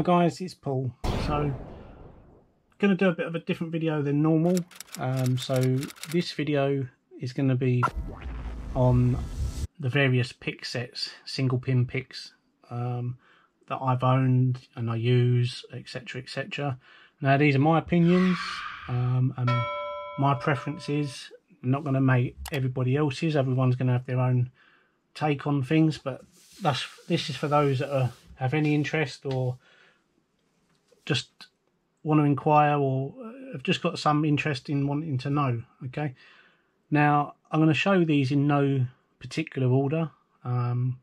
Hi guys, it's Paul. So, going to do a bit of a different video than normal. Um, so this video is going to be on the various pick sets, single pin picks um, that I've owned and I use, etc, etc. Now these are my opinions um, and my preferences. I'm not going to make everybody else's. Everyone's going to have their own take on things, but that's this is for those that are, have any interest or just want to inquire or have just got some interest in wanting to know. Okay, now I'm going to show these in no particular order. Um,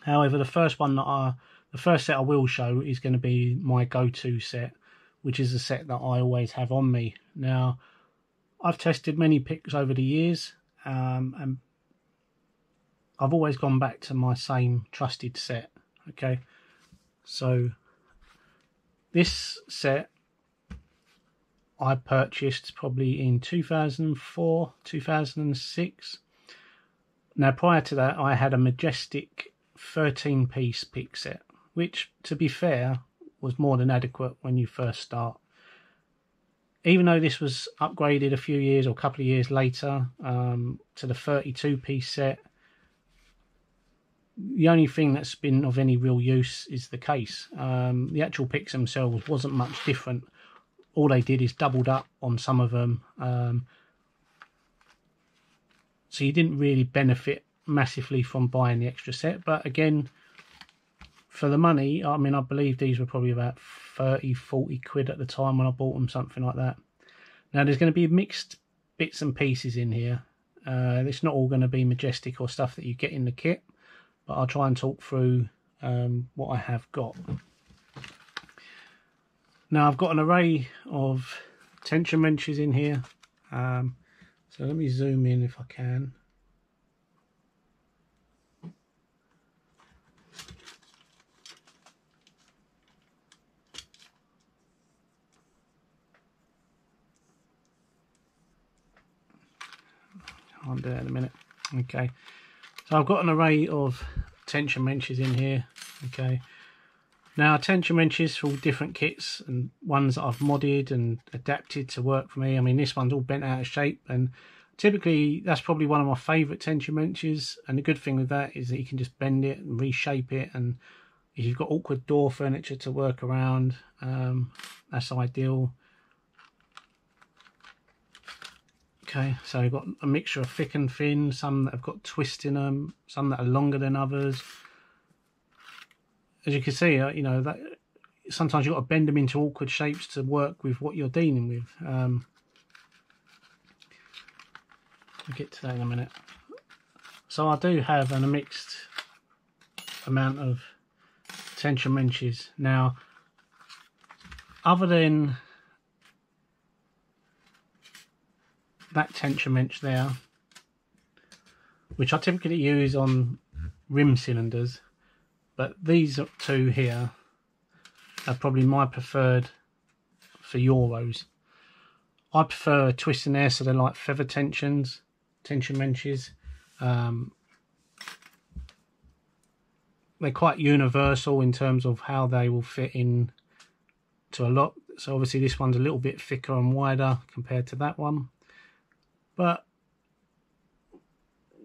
however, the first one that I, the first set I will show is going to be my go-to set, which is a set that I always have on me. Now, I've tested many picks over the years, um, and I've always gone back to my same trusted set. Okay, so this set I purchased probably in 2004, 2006. Now, prior to that, I had a Majestic 13 piece pick set, which, to be fair, was more than adequate when you first start. Even though this was upgraded a few years or a couple of years later um, to the 32 piece set, the only thing that's been of any real use is the case. Um, the actual picks themselves wasn't much different. All they did is doubled up on some of them. Um, so you didn't really benefit massively from buying the extra set. But again, for the money, I mean, I believe these were probably about 30, 40 quid at the time when I bought them, something like that. Now, there's going to be mixed bits and pieces in here. Uh, it's not all going to be majestic or stuff that you get in the kit but I'll try and talk through um, what I have got. Now I've got an array of tension wrenches in here. Um, so let me zoom in if I can. I'll do it in a minute. Okay. So I've got an array of tension wrenches in here. Okay. Now tension wrenches for different kits and ones that I've modded and adapted to work for me. I mean this one's all bent out of shape and typically that's probably one of my favourite tension wrenches and the good thing with that is that you can just bend it and reshape it and if you've got awkward door furniture to work around um, that's ideal. Okay, so we've got a mixture of thick and thin, some that have got twist in them, some that are longer than others. As you can see, uh, you know, that sometimes you've got to bend them into awkward shapes to work with what you're dealing with. Um, I'll get to that in a minute. So I do have an, a mixed amount of tension wrenches. Now, other than that tension wrench there, which I typically use on rim cylinders, but these two here are probably my preferred for Euros. I prefer twist and air, so they're like feather tensions, tension wrenches. Um, they're quite universal in terms of how they will fit in to a lot. So obviously this one's a little bit thicker and wider compared to that one. But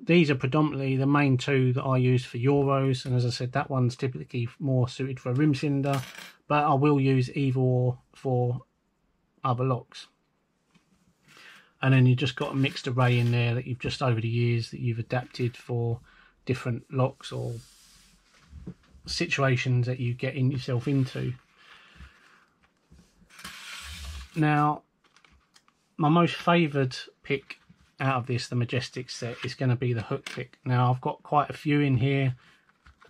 these are predominantly the main two that I use for Euros. And as I said, that one's typically more suited for a rim cylinder. But I will use either for other locks. And then you've just got a mixed array in there that you've just over the years that you've adapted for different locks or situations that you get in yourself into. Now, my most favoured pick out of this, the Majestic set, is going to be the hook pick. Now, I've got quite a few in here.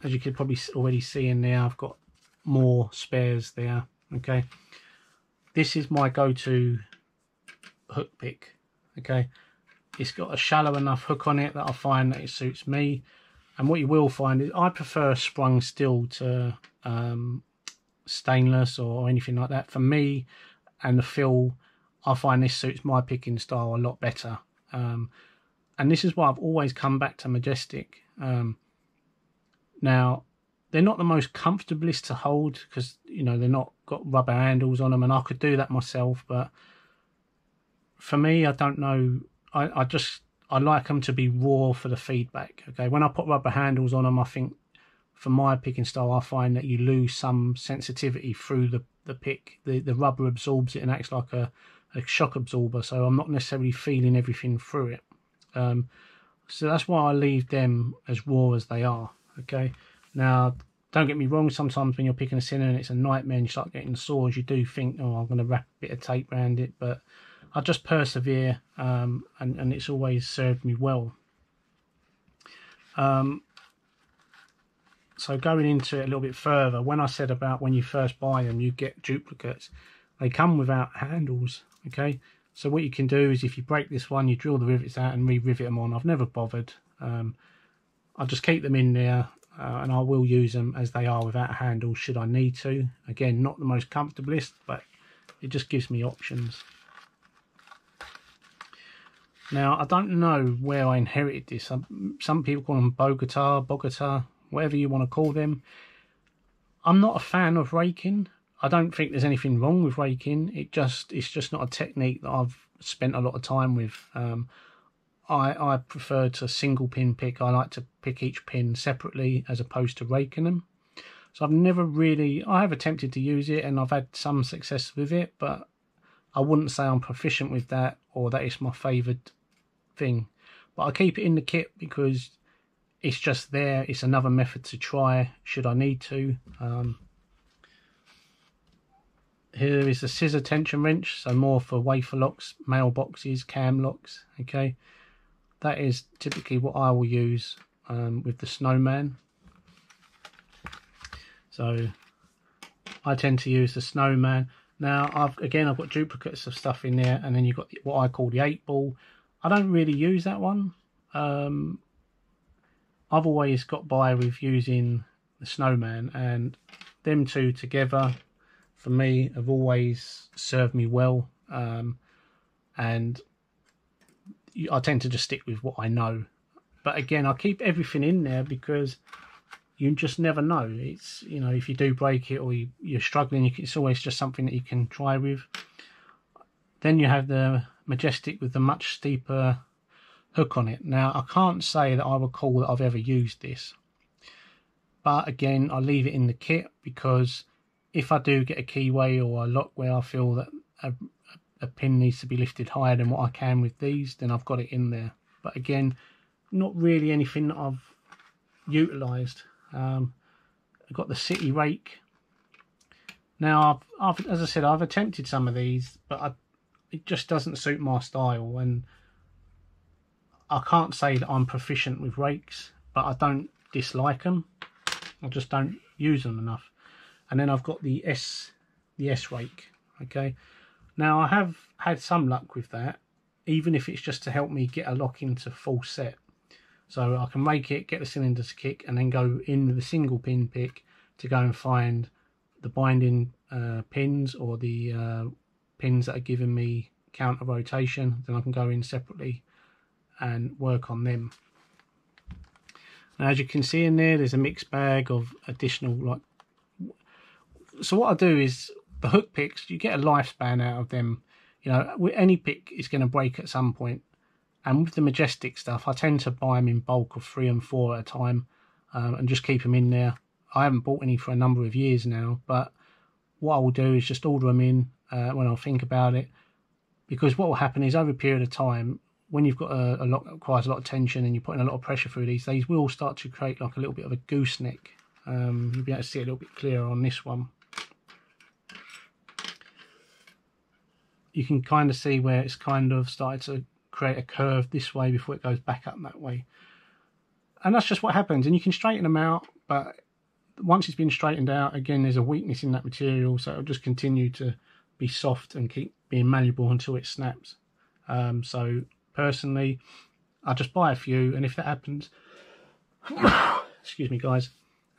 As you could probably already see in there, I've got more spares there. Okay. This is my go-to hook pick. Okay. It's got a shallow enough hook on it that I find that it suits me. And what you will find is I prefer sprung steel to um, stainless or anything like that. For me and the feel, I find this suits my picking style a lot better. Um, and this is why I've always come back to Majestic. Um, now, they're not the most comfortablest to hold because you know they're not got rubber handles on them, and I could do that myself. But for me, I don't know. I, I just I like them to be raw for the feedback. Okay, when I put rubber handles on them, I think for my picking style, I find that you lose some sensitivity through the the pick. The the rubber absorbs it and acts like a, a shock absorber, so I'm not necessarily feeling everything through it. Um, so that's why I leave them as raw as they are. Okay. Now, don't get me wrong. Sometimes when you're picking a sinner and it's a nightmare and you start getting sores, you do think, "Oh, I'm going to wrap a bit of tape around it." But I just persevere, um, and and it's always served me well. Um, so going into it a little bit further, when I said about when you first buy them, you get duplicates. They come without handles. Okay, so what you can do is if you break this one, you drill the rivets out and re-rivet them on. I've never bothered. Um, I'll just keep them in there uh, and I will use them as they are without a handle should I need to. Again, not the most comfortablest, but it just gives me options. Now, I don't know where I inherited this. Some, some people call them Bogota, Bogota, whatever you want to call them. I'm not a fan of raking. I don't think there's anything wrong with raking. It just it's just not a technique that I've spent a lot of time with. Um, I I prefer to single pin pick. I like to pick each pin separately as opposed to raking them. So I've never really I have attempted to use it and I've had some success with it, but I wouldn't say I'm proficient with that or that it's my favoured thing. But I keep it in the kit because it's just there. It's another method to try should I need to. Um, here is the scissor tension wrench, so more for wafer locks, mailboxes, cam locks. Okay, that is typically what I will use um, with the snowman. So I tend to use the snowman. Now I've again I've got duplicates of stuff in there, and then you've got what I call the eight ball. I don't really use that one. Um, I've always got by with using the snowman, and them two together for me have always served me well. Um, and I tend to just stick with what I know. But again, I keep everything in there because you just never know. It's you know if you do break it or you, are struggling, it's always just something that you can try with. Then you have the majestic with the much steeper hook on it. Now I can't say that I recall that I've ever used this, but again I leave it in the kit because if I do get a keyway or a lock where I feel that a, a pin needs to be lifted higher than what I can with these, then I've got it in there. But again, not really anything that I've utilised. Um, I've got the city rake. Now, I've, I've, as I said, I've attempted some of these, but I, it just doesn't suit my style. And I can't say that I'm proficient with rakes, but I don't dislike them. I just don't use them enough and then I've got the S the S rake okay? Now I have had some luck with that even if it's just to help me get a lock into full set. So I can make it get the cylinders to kick and then go in with a single pin pick to go and find the binding uh, pins or the uh, pins that are giving me counter rotation. Then I can go in separately and work on them. Now, as you can see in there there's a mixed bag of additional like so what I do is the hook picks, you get a lifespan out of them. You know, any pick is going to break at some point. And with the Majestic stuff, I tend to buy them in bulk of three and four at a time um, and just keep them in there. I haven't bought any for a number of years now, but what I will do is just order them in uh, when I think about it. Because what will happen is over a period of time, when you've got a, a lot requires a lot of tension and you're putting a lot of pressure through these, these will start to create like a little bit of a gooseneck. Um, you'll be able to see a little bit clearer on this one. You can kind of see where it's kind of started to create a curve this way before it goes back up that way. And that's just what happens. And you can straighten them out, but once it's been straightened out, again, there's a weakness in that material, so it'll just continue to be soft and keep being malleable until it snaps. Um, so personally, I just buy a few, and if that happens, excuse me, guys.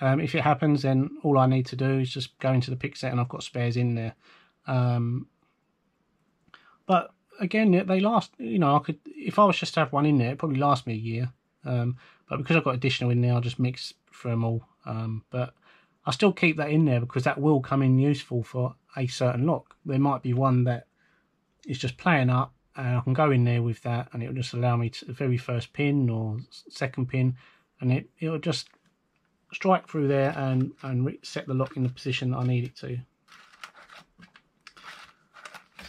Um, if it happens, then all I need to do is just go into the pick set, and I've got spares in there. Um, but again, they last. You know, I could if I was just to have one in there, it probably last me a year. Um, but because I've got additional in there, I'll just mix for them all. Um, but I still keep that in there because that will come in useful for a certain lock. There might be one that is just playing up and I can go in there with that and it'll just allow me to the very first pin or second pin and it, it'll just strike through there and, and set the lock in the position that I need it to.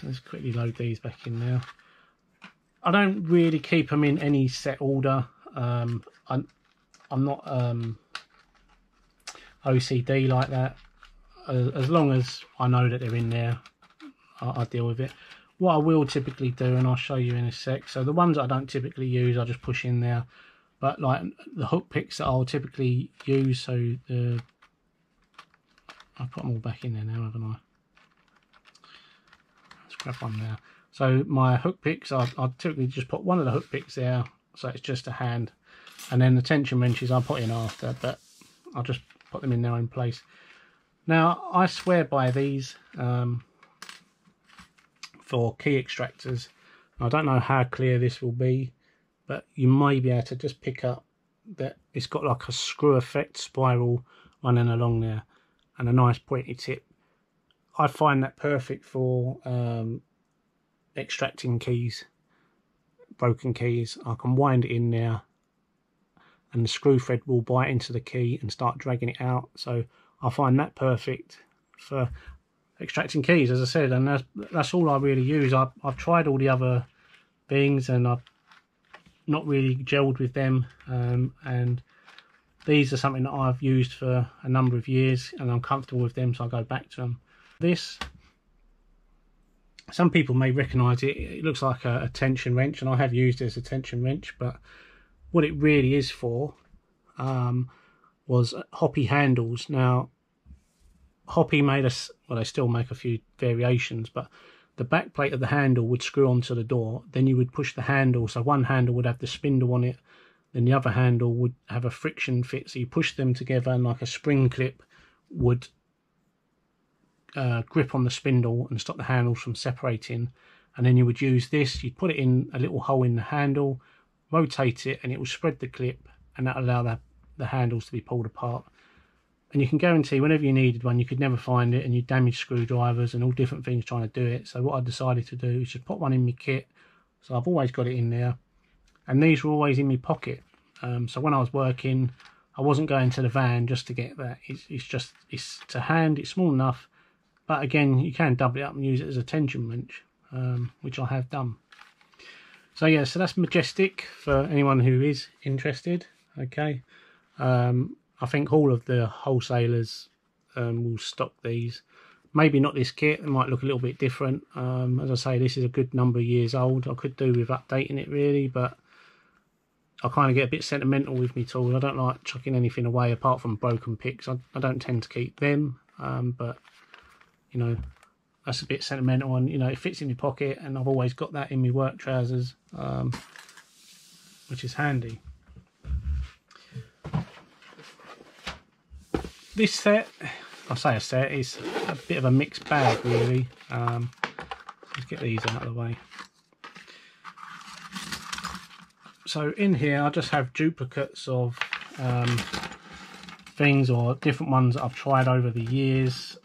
Let's quickly load these back in now. I don't really keep them in any set order. Um, I'm, I'm not um, OCD like that. As, long as I know that they're in there, I, I, deal with it. What I will typically do, and I'll show you in a sec. So the ones I don't typically use, I just push in there. But like the hook picks that I'll typically use, so the I'll put them all back in there now, haven't I? Grab one there. So my hook picks, I, I typically just put one of the hook picks there, so it's just a hand. And then the tension wrenches I'll put in after, but I'll just put them in their own place. Now, I swear by these um, for key extractors. I don't know how clear this will be, but you may be able to just pick up that it's got like a screw effect spiral running along there and a nice pointy tip. I find that perfect for um, extracting keys, broken keys. I can wind it in there and the screw thread will bite into the key and start dragging it out. So I find that perfect for extracting keys, as I said, and that's that's all I really use. I've I've tried all the other things and I've not really gelled with them, um, and these are something that I've used for a number of years and I'm comfortable with them, so I go back to them. This, some people may recognise it. It looks like a, a tension wrench, and I have used it as a tension wrench, but what it really is for um, was Hoppe handles. Now, Hoppe made us, well, they still make a few variations, but the back plate of the handle would screw onto the door. Then you would push the handle, so one handle would have the spindle on it, then the other handle would have a friction fit. So you push them together, and like a spring clip would uh, grip on the spindle and stop the handles from separating. And then you would use this, you'd put it in a little hole in the handle, rotate it and it will spread the clip and that allow the, the handles to be pulled apart. And you can guarantee whenever you needed one you could never find it and you damage screwdrivers and all different things trying to do it. So what I decided to do is just put one in my kit. So I've always got it in there. And these were always in my pocket. Um, so when I was working I wasn't going to the van just to get that. It's, it's just it's to hand it's small enough but again you can double it up and use it as a tension wrench um, which I have done so yeah, so that's Majestic for anyone who is interested. Okay, um, I think all of the wholesalers um, will stock these. Maybe not this kit; it might look a little bit different. Um, as I say, this is a good number of years old. I could do with updating it really, but I kind of get a bit sentimental with me tools. I don't like chucking anything away apart from broken picks. I, I don't tend to keep them, um, but you know, that's a bit sentimental and you know it fits in your pocket and I've always got that in my work trousers um, which is handy. This set I say a set is a bit of a mixed bag really. Um, let's get these out of the way. So in here I just have duplicates of um, things or different ones that I've tried over the years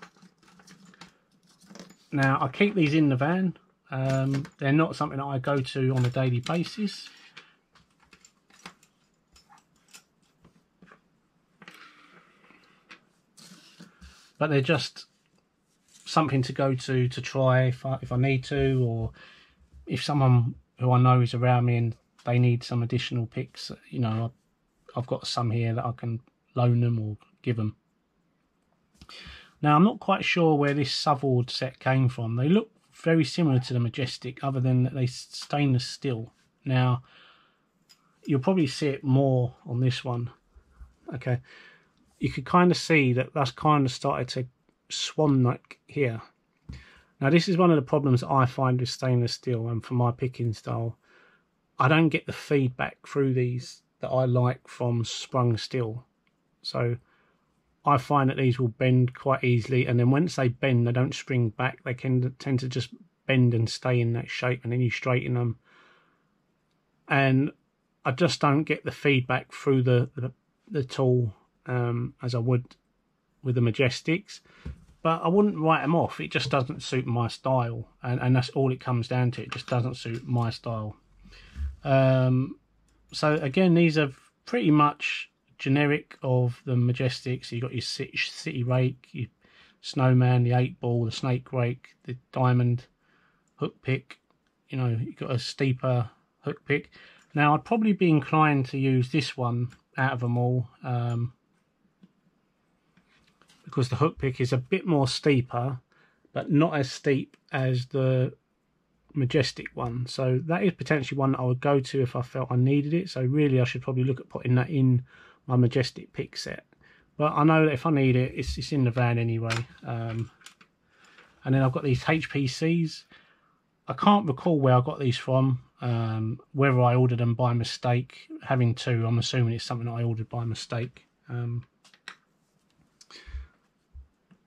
now, I keep these in the van. Um, they're not something that I go to on a daily basis. But they're just something to go to to try if I, if I need to or if someone who I know is around me and they need some additional picks, you know, I've got some here that I can loan them or give them. Now, I'm not quite sure where this SouthOrd set came from. They look very similar to the Majestic, other than that they stainless steel. Now, you'll probably see it more on this one. Okay, you could kind of see that that's kind of started to swan like here. Now, this is one of the problems I find with stainless steel and for my picking style. I don't get the feedback through these that I like from sprung steel. So I find that these will bend quite easily, and then once they bend, they don't spring back. They can tend to just bend and stay in that shape, and then you straighten them. And I just don't get the feedback through the the, the tool um, as I would with the Majestics, but I wouldn't write them off. It just doesn't suit my style, and, and that's all it comes down to. It just doesn't suit my style. Um, so again, these are pretty much generic of the Majestics. You've got your city, city rake, your snowman, the eight ball, the snake rake, the diamond hook pick. You know, you've got a steeper hook pick. Now, I'd probably be inclined to use this one out of them all. Um, because the hook pick is a bit more steeper but not as steep as the majestic one so that is potentially one that I would go to if I felt I needed it so really I should probably look at putting that in my majestic pick set. But I know that if I need it it's, it's in the van anyway. Um, and then I've got these HPCs I can't recall where I got these from. Um, whether I ordered them by mistake having two I'm assuming it's something I ordered by mistake. Um,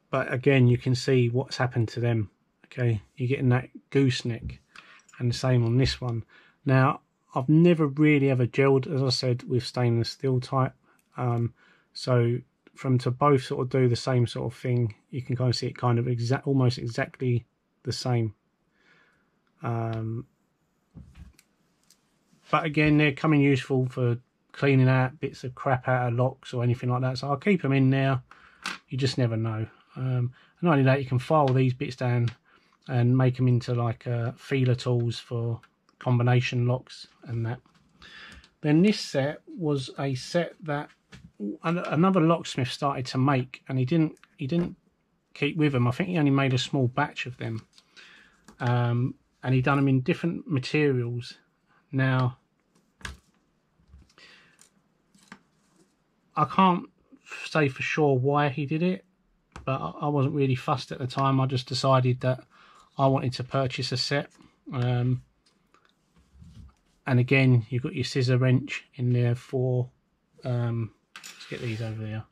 but again you can see what's happened to them okay? You're getting that gooseneck and the same on this one. Now I've never really ever gelled as I said with stainless steel type um, so from to both sort of do the same sort of thing you can kind of see it kind of exact almost exactly the same. Um, but again they're coming useful for cleaning out bits of crap out of locks or anything like that. So I'll keep them in there. You just never know. Um, not only that, you can file these bits down and make them into like uh, feeler tools for combination locks and that. Then this set was a set that another locksmith started to make, and he didn't he didn't keep with them. I think he only made a small batch of them, um, and he done them in different materials. Now, I can't say for sure why he did it but I wasn't really fussed at the time. I just decided that I wanted to purchase a set. Um, and again, you've got your scissor wrench in there for, um, get these over there.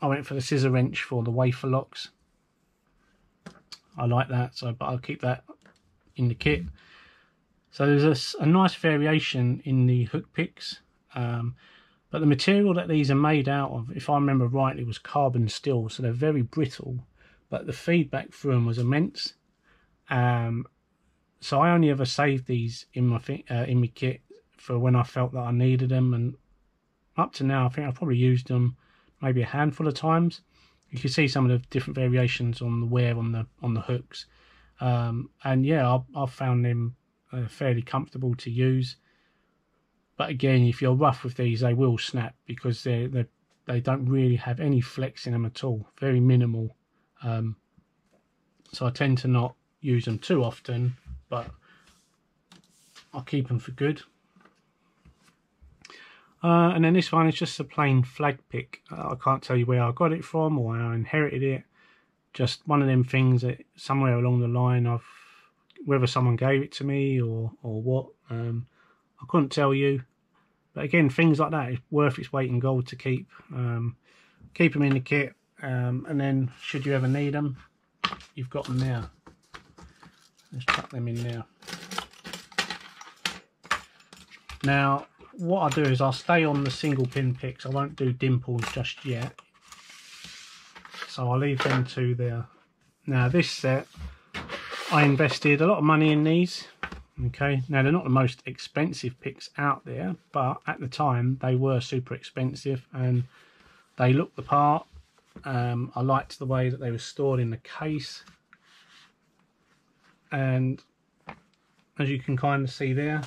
I went for the scissor wrench for the wafer locks. I like that, so but I'll keep that in the kit. So there's a, a nice variation in the hook picks. Um, but the material that these are made out of, if I remember rightly, was carbon steel, so they're very brittle. But the feedback through them was immense. Um, so I only ever saved these in my uh, in my kit for when I felt that I needed them, and up to now, I think I've probably used them maybe a handful of times. You can see some of the different variations on the wear on the on the hooks, um, and yeah, I've, I've found them uh, fairly comfortable to use. But again, if you're rough with these, they will snap because they they they don't really have any flex in them at all. Very minimal. Um, so I tend to not use them too often, but I'll keep them for good. Uh, and then this one is just a plain flag pick. Uh, I can't tell you where I got it from or how I inherited it. Just one of them things that somewhere along the line I've, whether someone gave it to me or, or what, um, I couldn't tell you. But again, things like that is worth its weight in gold to keep. Um, keep them in the kit, um, and then should you ever need them, you've got them there. Let's chuck them in there. Now, what I'll do is I'll stay on the single pin picks. I won't do dimples just yet. So I'll leave them to there. Now this set, I invested a lot of money in these okay now they're not the most expensive picks out there but at the time they were super expensive and they looked the part um, I liked the way that they were stored in the case and as you can kind of see there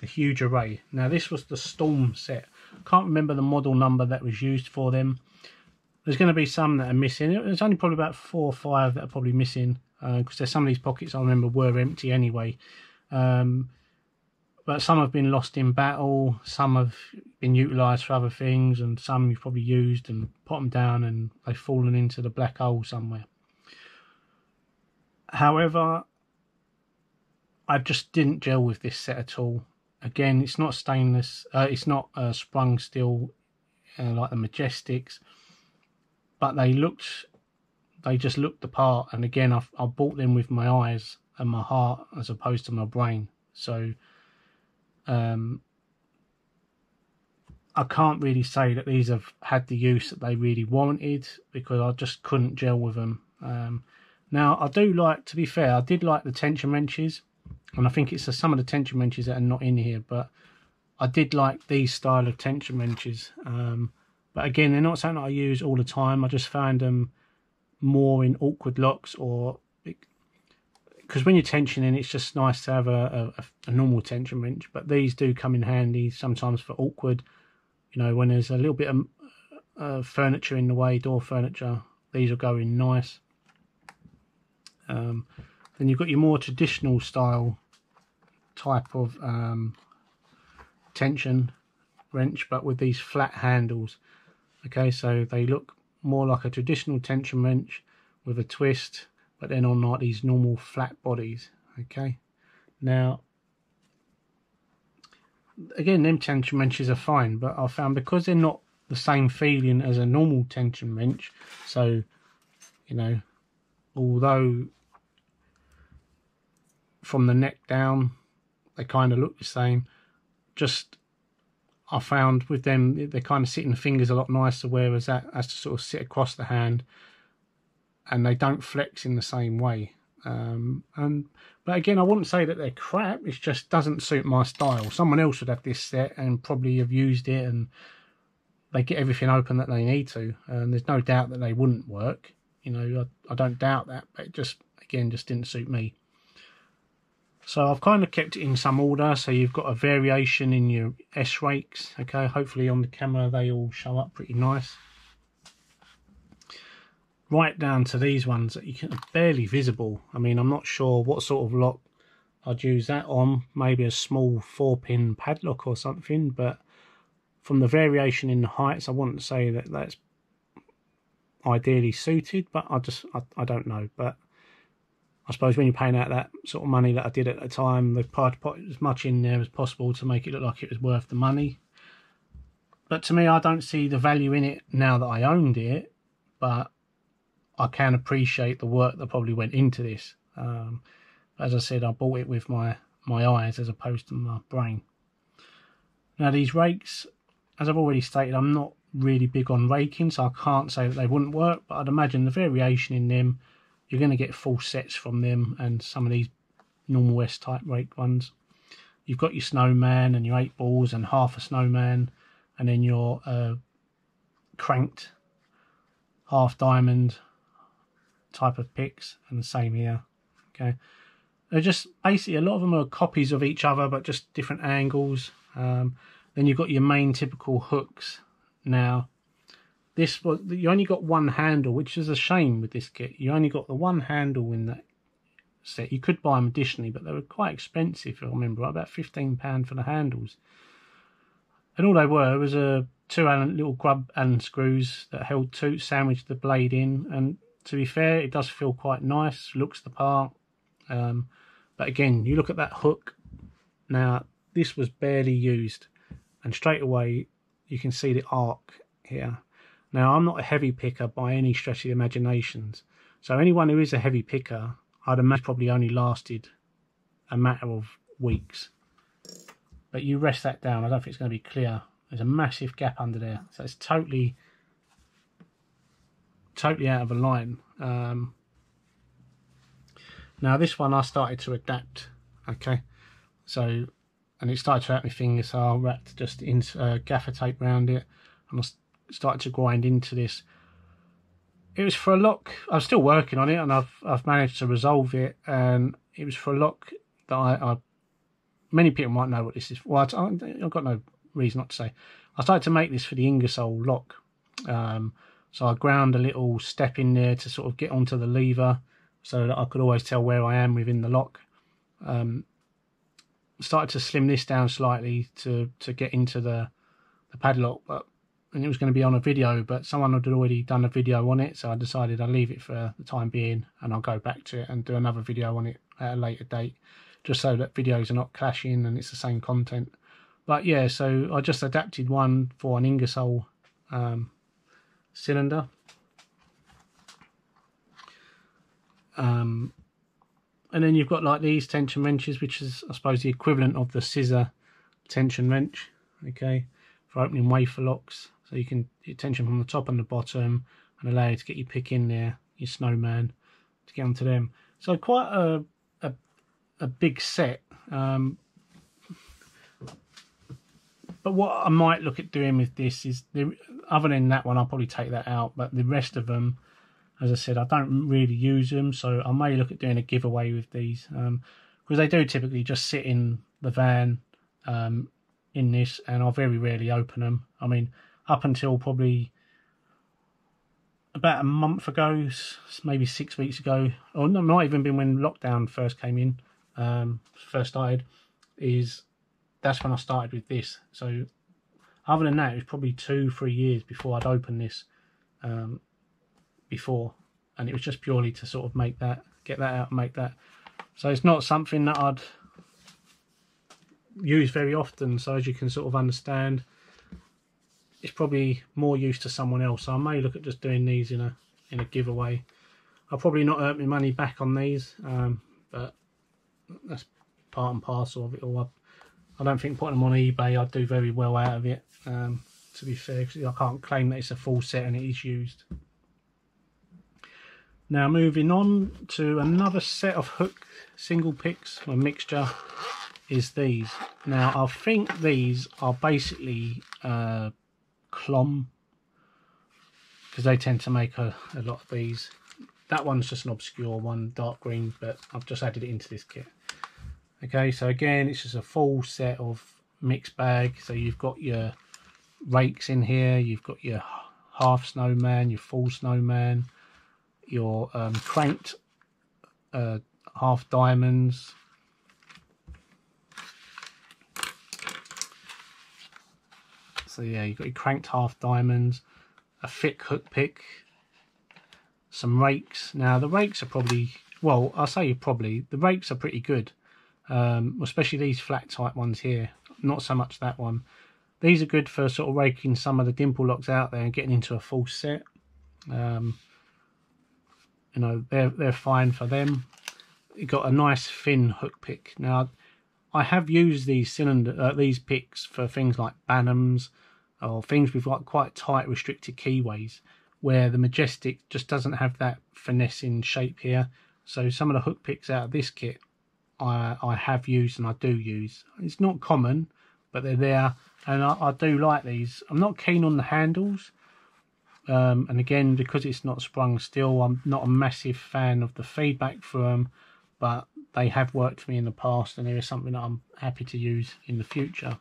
the huge array. Now this was the storm set. Can't remember the model number that was used for them. There's going to be some that are missing. There's only probably about four or five that are probably missing because uh, there's some of these pockets I remember were empty anyway. Um, but some have been lost in battle, some have been utilised for other things, and some you've probably used and put them down and they've fallen into the black hole somewhere. However, I just didn't gel with this set at all. Again, it's not stainless, uh, it's not uh, sprung steel uh, like the Majestics, but they looked, they just looked the part. And again, I've, I bought them with my eyes and my heart as opposed to my brain. So um, I can't really say that these have had the use that they really warranted because I just couldn't gel with them. Um, now, I do like, to be fair, I did like the tension wrenches, and I think it's some of the tension wrenches that are not in here, but I did like these style of tension wrenches. Um, but again, they're not something I use all the time. I just find them more in awkward locks or because when you're tensioning, it's just nice to have a, a, a, normal tension wrench. But these do come in handy sometimes for awkward, you know, when there's a little bit of uh, furniture in the way, door furniture. These will go in nice. Um, then you've got your more traditional style type of um, tension wrench, but with these flat handles. Okay, so they look more like a traditional tension wrench with a twist but then on like these normal flat bodies okay now again them tension wrenches are fine but I found because they're not the same feeling as a normal tension wrench so you know although from the neck down they kind of look the same just I found with them they kind of sit in the fingers a lot nicer whereas that has to sort of sit across the hand and they don't flex in the same way. Um, and but again, I wouldn't say that they're crap. It just doesn't suit my style. Someone else would have this set and probably have used it, and they get everything open that they need to. And there's no doubt that they wouldn't work. You know, I, I don't doubt that, but it just again just didn't suit me. So I've kind of kept it in some order. So you've got a variation in your S rakes. Okay, hopefully on the camera they all show up pretty nice right down to these ones that you can barely visible. I mean, I'm not sure what sort of lock I'd use that on. Maybe a small four pin padlock or something, but from the variation in the heights, I wouldn't say that that's ideally suited, but I just, I, I don't know. But I suppose when you're paying out that sort of money that I did at the time, tried to put as much in there as possible to make it look like it was worth the money. But to me, I don't see the value in it now that I owned it, but I can appreciate the work that probably went into this. Um, as I said, I bought it with my, my eyes as opposed to my brain. Now these rakes, as I've already stated, I'm not really big on raking, so I can't say that they wouldn't work, but I'd imagine the variation in them, you're going to get full sets from them and some of these normal S-type rake ones. You've got your snowman and your eight balls and half a snowman, and then your uh, cranked half diamond type of picks and the same here okay? They're just basically a lot of them are copies of each other but just different angles. Um, then you've got your main typical hooks now this was you only got one handle which is a shame with this kit you only got the one handle in that set you could buy them additionally but they were quite expensive if I remember right, about 15 pound for the handles and all they were was a two Allen little grub Allen screws that held two sandwiched the blade in and to be fair, it does feel quite nice, looks the part. Um, but again, you look at that hook. Now, this was barely used, and straight away you can see the arc here. Now, I'm not a heavy picker by any stretch of the imaginations, so anyone who is a heavy picker, I'd imagine probably only lasted a matter of weeks. But you rest that down, I don't think it's going to be clear. There's a massive gap under there, so it's totally totally out of a line. Um, now this one I started to adapt, okay, so and it started to hurt my fingers, so I wrapped just in uh, gaffer tape around it, and I started to grind into this. It was for a lock. I'm still working on it, and I've I've managed to resolve it, and it was for a lock that I, I many people might know what this is. Well, I, have got no reason not to say. I started to make this for the Ingersoll lock. Um, so I ground a little step in there to sort of get onto the lever so that I could always tell where I am within the lock. Um, started to slim this down slightly to, to get into the, the padlock, but and it was going to be on a video, but someone had already done a video on it, so I decided I'd leave it for the time being and I'll go back to it and do another video on it at a later date, just so that videos are not clashing and it's the same content. But yeah, so I just adapted one for an Ingersoll um, cylinder. Um, and then you've got like these tension wrenches, which is I suppose the equivalent of the scissor tension wrench. Okay, for opening wafer locks. So you can tension from the top and the bottom and allow you to get your pick in there, your snowman, to get onto them. So quite a a, a big set. Um, but what I might look at doing with this is, the, other than that one, I'll probably take that out. But the rest of them, as I said, I don't really use them. So I may look at doing a giveaway with these. Um, because they do typically just sit in the van um, in this and I very rarely open them. I mean, up until probably about a month ago, maybe six weeks ago, or not even been when lockdown first came in, um, first started, is that's when I started with this. So other than that, it was probably two, three years before I'd opened this um, before. And it was just purely to sort of make that, get that out and make that. So it's not something that I'd use very often. So as you can sort of understand, it's probably more use to someone else. So I may look at just doing these in a in a giveaway. I'll probably not earn my money back on these, um, but that's part and parcel of it all. I, I, don't think putting them on eBay I'd do very well out of it, um, to be fair, because I can't claim that it's a full set and it is used. Now moving on to another set of hook single picks, my mixture, is these. Now I think these are basically uh, Klom because they tend to make a, a lot of these. That one's just an obscure one, dark green, but I've just added it into this kit. Okay, so again, it's just a full set of mixed bag. So you've got your rakes in here, you've got your half snowman, your full snowman, your um, cranked uh, half diamonds, So yeah, you've got your cranked half diamonds, a thick hook pick, some rakes. Now the rakes are probably, well, I'll say probably, the rakes are pretty good. Um, especially these flat type ones here. Not so much that one. These are good for sort of raking some of the dimple locks out there and getting into a full set. Um, you know, they're, they're fine for them. You've got a nice thin hook pick. Now, I have used these cylinder, uh, these picks for things like Bantams, or things with like quite tight restricted keyways where the Majestic just doesn't have that finessing shape here. So some of the hook picks out of this kit I, I have used and I do use. It's not common, but they're there and I, I do like these. I'm not keen on the handles. Um, and again, because it's not sprung steel, I'm not a massive fan of the feedback for them, but they have worked for me in the past and there is something that I'm happy to use in the future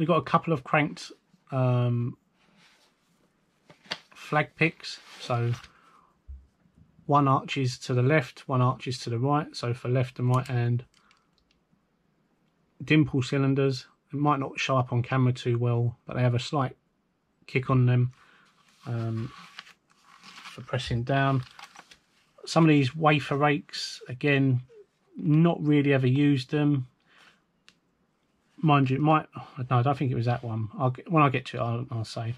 we've got a couple of cranked um, flag picks. So one arches to the left, one arches to the right. So for left and right hand. Dimple cylinders. It might not show up on camera too well, but they have a slight kick on them um, for pressing down. Some of these wafer rakes, again, not really ever used them mind you, might no, I don't think it was that one. I'll when I get to it, I'll, I'll say.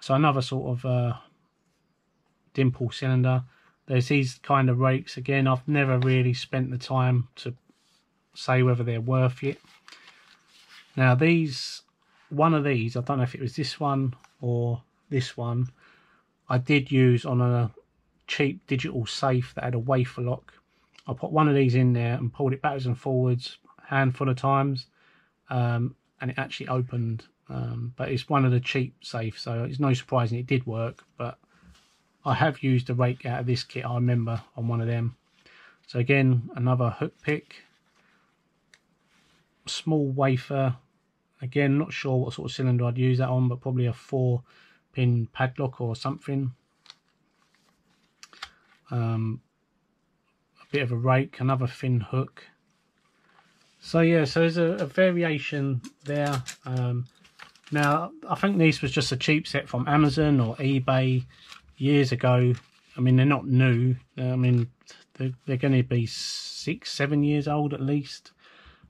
So another sort of uh, dimple cylinder. There's these kind of rakes again. I've never really spent the time to say whether they're worth it. Now these, one of these, I don't know if it was this one or this one. I did use on a cheap digital safe that had a wafer lock. I put one of these in there and pulled it backwards and forwards a handful of times um, and it actually opened. Um, but it's one of the cheap safes, so it's no surprising it did work. But I have used a rake out of this kit, I remember, on one of them. So again, another hook pick, small wafer. Again, not sure what sort of cylinder I'd use that on, but probably a four pin padlock or something. Um, a bit of a rake, another thin hook so yeah, so there's a, a variation there. Um, now, I think this was just a cheap set from Amazon or eBay years ago. I mean, they're not new. I mean, they're, they're going to be six, seven years old at least.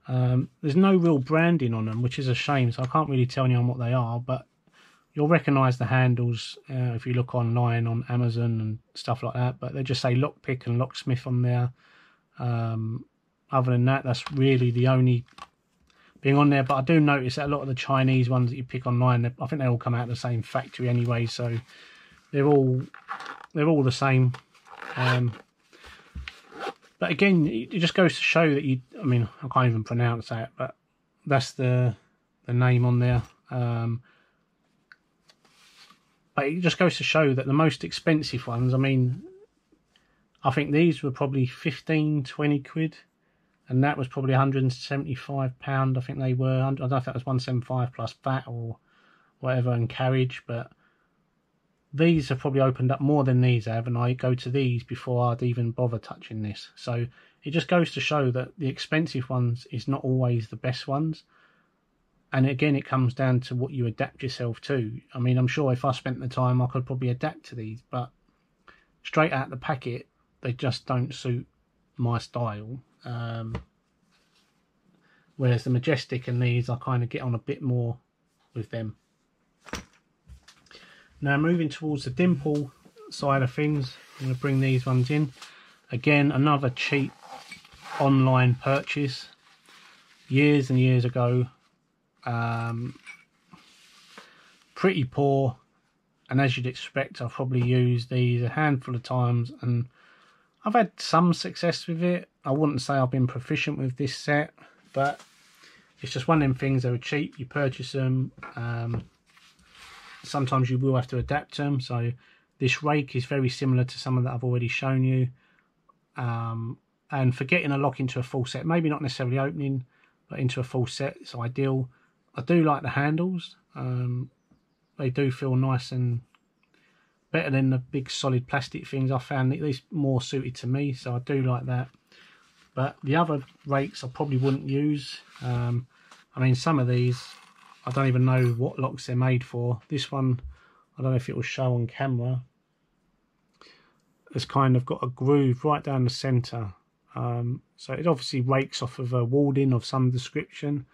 Um, there's no real branding on them, which is a shame. So I can't really tell anyone what they are, but you'll recognise the handles uh, if you look online on Amazon and stuff like that. But they just say lockpick and locksmith on there. Um, other than that, that's really the only being on there. But I do notice that a lot of the Chinese ones that you pick online, I think they all come out of the same factory anyway, so they're all they're all the same. Um, but again, it just goes to show that you. I mean, I can't even pronounce that, but that's the the name on there. Um, but it just goes to show that the most expensive ones. I mean, I think these were probably 15, 20 quid and that was probably 175 pound. I think they were. I don't know if that was 175 plus VAT or whatever and carriage, but these have probably opened up more than these have, and I go to these before I'd even bother touching this. So it just goes to show that the expensive ones is not always the best ones. And again, it comes down to what you adapt yourself to. I mean, I'm sure if I spent the time, I could probably adapt to these, but straight out the packet, they just don't suit my style. Um, whereas the Majestic and these, I kind of get on a bit more with them. Now moving towards the dimple side of things, I'm going to bring these ones in. Again, another cheap online purchase. Years and years ago. Um, pretty poor. And as you'd expect, I've probably used these a handful of times and I've had some success with it. I wouldn't say I've been proficient with this set, but it's just one of them things that are cheap. You purchase them. Um, sometimes you will have to adapt them. So this rake is very similar to some of that I've already shown you. Um, and for getting a lock into a full set, maybe not necessarily opening, but into a full set, it's ideal. I do like the handles. Um, they do feel nice and better than the big solid plastic things. I found at least more suited to me so I do like that. But the other rakes I probably wouldn't use um, I mean some of these I don't even know what locks they're made for. This one I don't know if it will show on camera it's kind of got a groove right down the center. Um, so it obviously rakes off of a walled-in of some description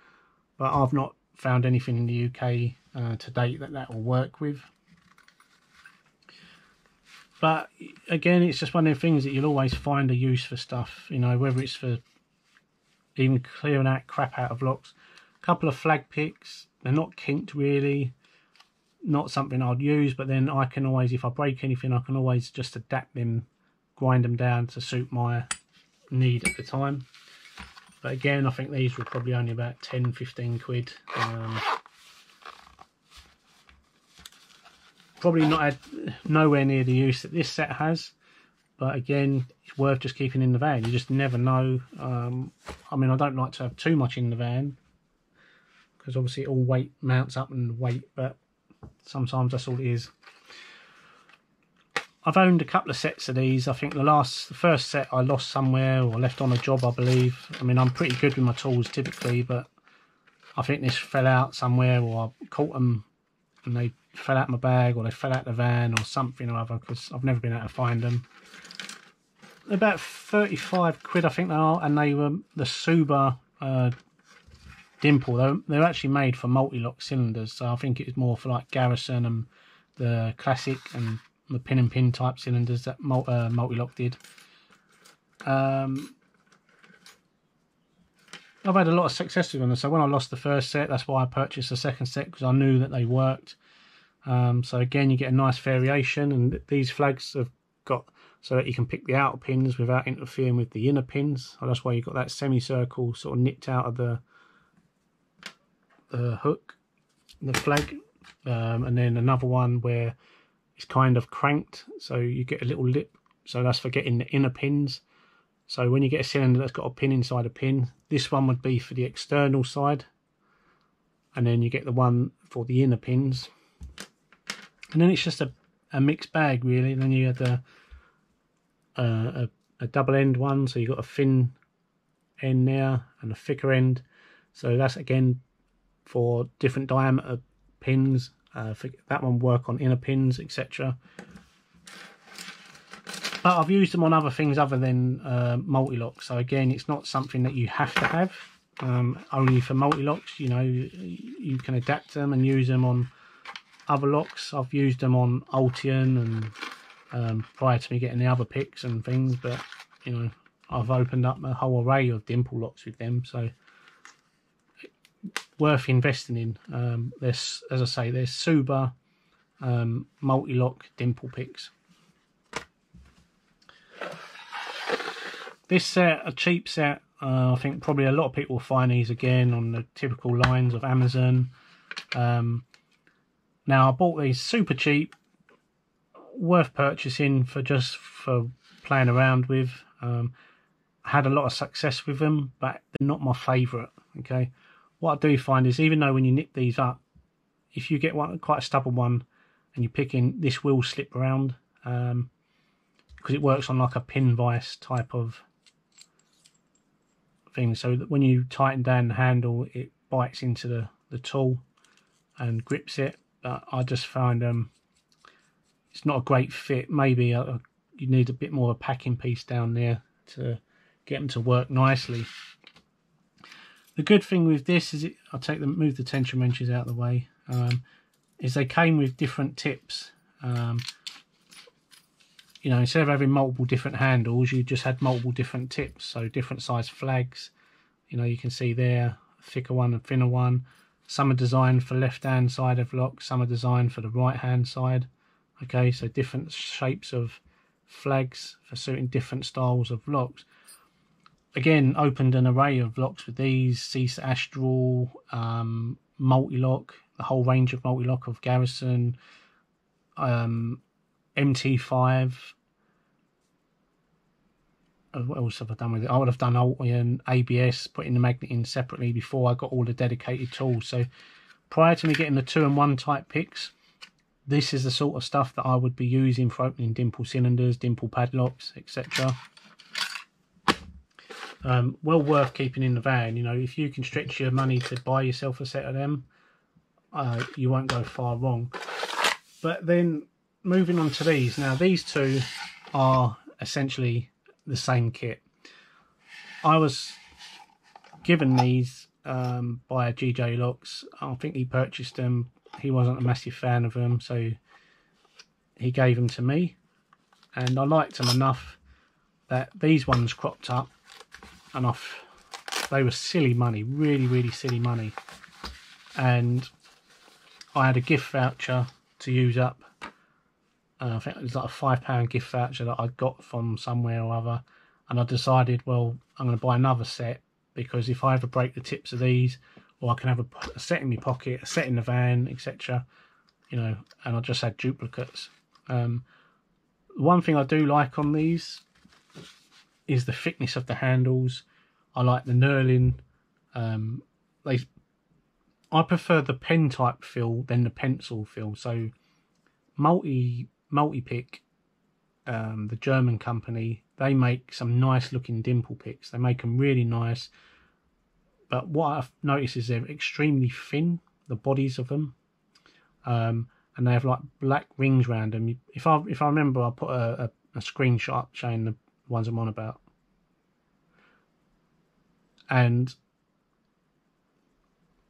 but I've not found anything in the UK uh, to date that that will work with but again, it's just one of the things that you'll always find a use for stuff, you know, whether it's for even clearing out crap out of locks. A couple of flag picks, they're not kinked really, not something I'd use, but then I can always, if I break anything, I can always just adapt them, grind them down to suit my need at the time. But again, I think these were probably only about 10, 15 quid. Um, probably not had nowhere near the use that this set has but again it's worth just keeping in the van. You just never know. Um, I mean I don't like to have too much in the van because obviously all weight mounts up and weight but sometimes that's all it is. I've owned a couple of sets of these. I think the last the first set I lost somewhere or left on a job I believe. I mean I'm pretty good with my tools typically but I think this fell out somewhere or I caught them and they fell out my bag or they fell out the van or something or other because I've never been able to find them. About 35 quid I think they are and they were the Souber uh, dimple. They're, they're actually made for Mul-T-Lock cylinders so I think it's more for like Garrison and the classic and the pin and pin type cylinders that uh, Mul-T-Lock did. Um, I've had a lot of success with them. So when I lost the first set, that's why I purchased the second set because I knew that they worked. Um, so again, you get a nice variation, and these flags have got so that you can pick the outer pins without interfering with the inner pins. So that's why you've got that semicircle sort of nipped out of the, the hook, the flag, um, and then another one where it's kind of cranked, so you get a little lip. So that's for getting the inner pins. So when you get a cylinder that's got a pin inside a pin, this one would be for the external side. And then you get the one for the inner pins. And then it's just a, a mixed bag really. And then you had a, a, a double end one. So you've got a thin end there and a thicker end. So that's again for different diameter pins. Uh, that one work on inner pins, etc. But I've used them on other things other than uh, Mul-T-Lock. So again, it's not something that you have to have. Um, only for Mul-T-Locks, you know, you can adapt them and use them on other locks. I've used them on Ultion and um, prior to me getting the other picks and things. But, you know, I've opened up a whole array of dimple locks with them. So worth investing in. Um, there's, as I say, there's Souber um, Mul-T-Lock dimple picks. This set, a cheap set, uh, I think probably a lot of people will find these again on the typical lines of Amazon. Um, now I bought these super cheap, worth purchasing for just for playing around with. Um, had a lot of success with them, but they're not my favourite. Okay, what I do find is even though when you nip these up, if you get one quite a stubborn one, and you're picking, this will slip around um, because it works on like a pin vise type of thing. So that when you tighten down the handle, it bites into the the tool and grips it. But I just found um, it's not a great fit. Maybe uh, you need a bit more of a packing piece down there to get them to work nicely. The good thing with this is it, I'll take them, move the tension wrenches out of the way, um, is they came with different tips. Um, you know, instead of having multiple different handles, you just had multiple different tips. So different size flags. You know, you can see there, thicker one and thinner one. Some are designed for left hand side of lock, some are designed for the right hand side. Okay, so different shapes of flags for suiting different styles of locks again opened an array of locks with these CISA Astral, um, Mul-T-Lock, the whole range of Mul-T-Lock of Garrison, um, MT5. Uh, what else have I done with it? I would have done Ultion, ABS, putting the magnet in separately before I got all the dedicated tools. So prior to me getting the two and one type picks, this is the sort of stuff that I would be using for opening dimple cylinders, dimple padlocks, etc um, well worth keeping in the van. You know, if you can stretch your money to buy yourself a set of them, uh, you won't go far wrong. But then moving on to these. Now, these two are essentially the same kit. I was given these um, by a GJ Locks. I think he purchased them. He wasn't a massive fan of them, so he gave them to me. And I liked them enough that these ones cropped up and off. They were silly money, really, really silly money. And I had a gift voucher to use up. Uh, I think it was like a five pound gift voucher that I got from somewhere or other. And I decided, well, I'm going to buy another set because if I ever break the tips of these, or I can have a, a set in my pocket, a set in the van, etc. You know, and I just had duplicates. Um, one thing I do like on these is the thickness of the handles. I like the knurling. Um, they, I prefer the pen type feel than the pencil feel. So, multi Multipick, um, the German company, they make some nice looking dimple picks. They make them really nice. But what I've noticed is they're extremely thin. The bodies of them. Um, and they have like black rings around them. If I if I remember, I put a, a, a screenshot showing the ones I'm on about. And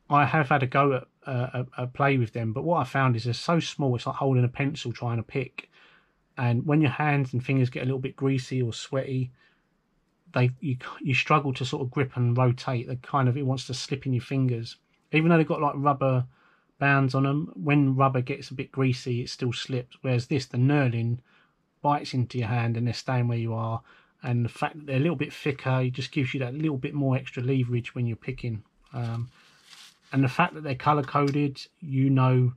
I have had a go at a, a, play with them, but what I found is they're so small, it's like holding a pencil trying to pick. And when your hands and fingers get a little bit greasy or sweaty, they you you struggle to sort of grip and rotate. They kind of it wants to slip in your fingers, even though they've got like rubber bands on them. When rubber gets a bit greasy, it still slips. Whereas this, the knurling, bites into your hand and they're staying where you are. And the fact that they're a little bit thicker, it just gives you that little bit more extra leverage when you're picking. Um, and the fact that they're color coded, you know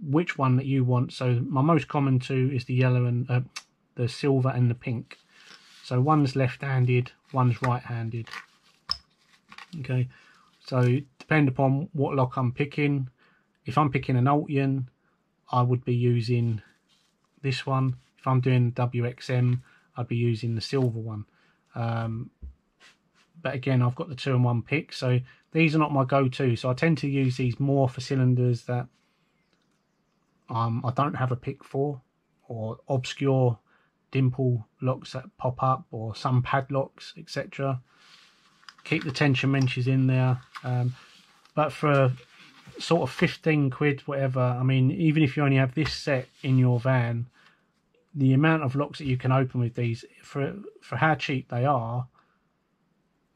which one that you want. So my most common two is the yellow and uh, the silver and the pink. So one's left-handed, one's right-handed. Okay, so depend upon what lock I'm picking. If I'm picking an Ultion, I would be using this one. If I'm doing WXM, I'd be using the silver one. Um, but again, I've got the two and one pick, so these are not my go-to. So I tend to use these more for cylinders that um, I don't have a pick for, or obscure dimple locks that pop up, or some padlocks, etc. Keep the tension wrenches in there. Um, but for sort of 15 quid, whatever, I mean, even if you only have this set in your van, the amount of locks that you can open with these for for how cheap they are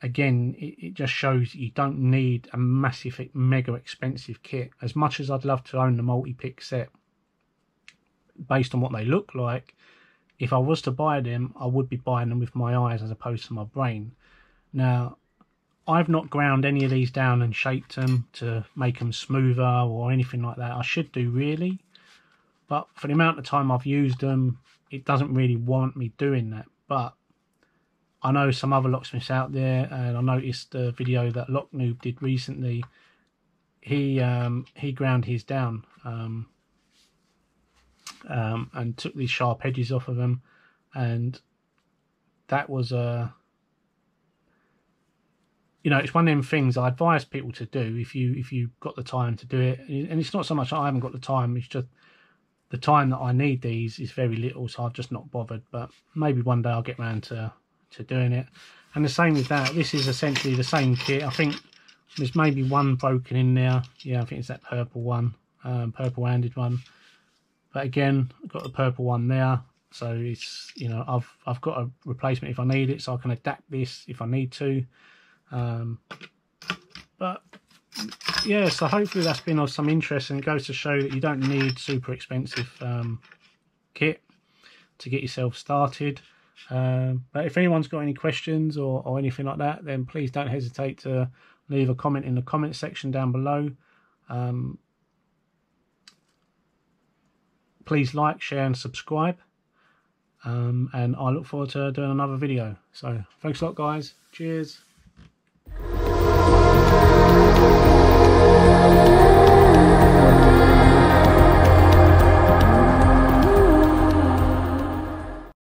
again, it, it just shows you don't need a massive, mega expensive kit. As much as I'd love to own the Multipick set, based on what they look like, if I was to buy them, I would be buying them with my eyes as opposed to my brain. Now, I've not ground any of these down and shaped them to make them smoother or anything like that. I should do really, but for the amount of time I've used them, it doesn't really warrant me doing that. But I know some other locksmiths out there, and I noticed the video that Lock Noob did recently. He um, he ground his down um, um, and took these sharp edges off of them, and that was a you know it's one of them things I advise people to do if you if you got the time to do it, and it's not so much I haven't got the time; it's just the time that I need these is very little, so I've just not bothered. But maybe one day I'll get round to to doing it. And the same with that. This is essentially the same kit. I think there's maybe one broken in there. Yeah, I think it's that purple one, um, purple-handed one. But again, I've got the purple one there. So it's, you know, I've I've got a replacement if I need it. So I can adapt this if I need to. Um, but yeah, so hopefully that's been of some interest and it goes to show that you don't need super expensive um, kit to get yourself started. Um, but if anyone's got any questions or, or anything like that, then please don't hesitate to leave a comment in the comment section down below. Um, please like, share and subscribe. Um, and I look forward to doing another video. So thanks a lot guys. Cheers.